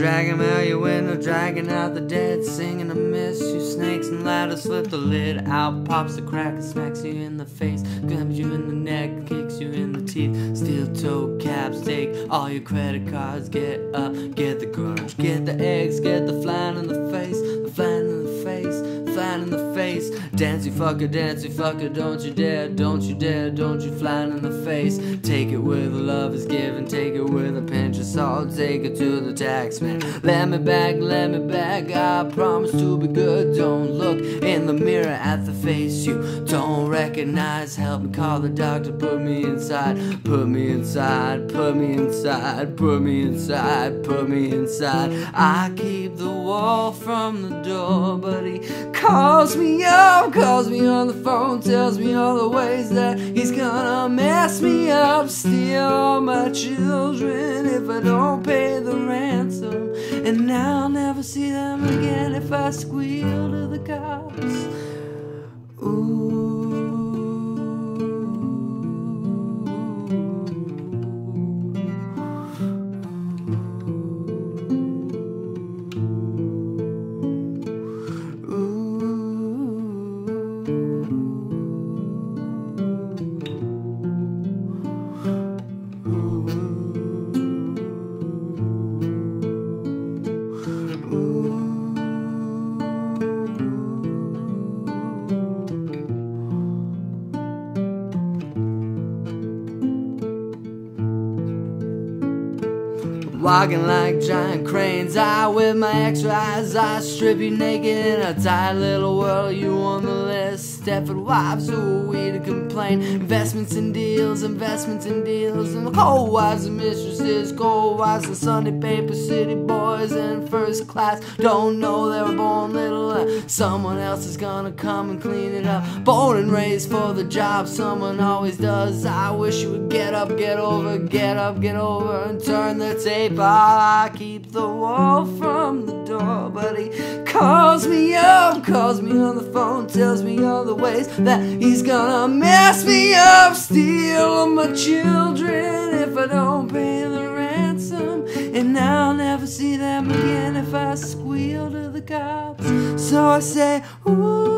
Drag him out your window, dragging out the dead, singing a miss you. Snakes and ladders, flip the lid out, pops the crack and smacks you in the face, grabs you in the neck, kicks you in the teeth. Steel toe caps, take all your credit cards, get up, get the grunge, get the eggs, get the flying in the face, the flying in the face, flying in the face. Dance you fucker, dance you fucker, don't you dare, don't you dare, don't you flying in the face. Take it where the love is given, take it with a pinch salt, take it to the tax man. Let me back, let me back, I promise to be good. Don't look in the mirror at the face you don't recognize. Help me call the doctor, put me inside, put me inside, put me inside, put me inside, put me inside. I keep the wall from the door, but he calls me up, calls me on the phone, tells me all the ways that he's gonna mess me up, steal my children if I don't pay the ransom. And now I'll never see them again if I squeal to the cops. Walking like giant cranes, I with my extra eyes, I strip you naked in a tight little world. You on the list, Stepford wives, who are we to complain? Investments and deals, investments and deals, and cold wives and mistresses, cold wives and Sunday paper, city boys in first class. Don't know they were born someone else is gonna come and clean it up. Born and raised for the job, someone always does. I wish you would get up, get over, get up, get over, and turn the tape. I keep the wall from the door, but he calls me up, calls me on the phone, tells me all the ways that he's gonna mess me up, steal my children if I don't pay the ransom, and I'll never see them again if I squeal the cops. So I say, ooh.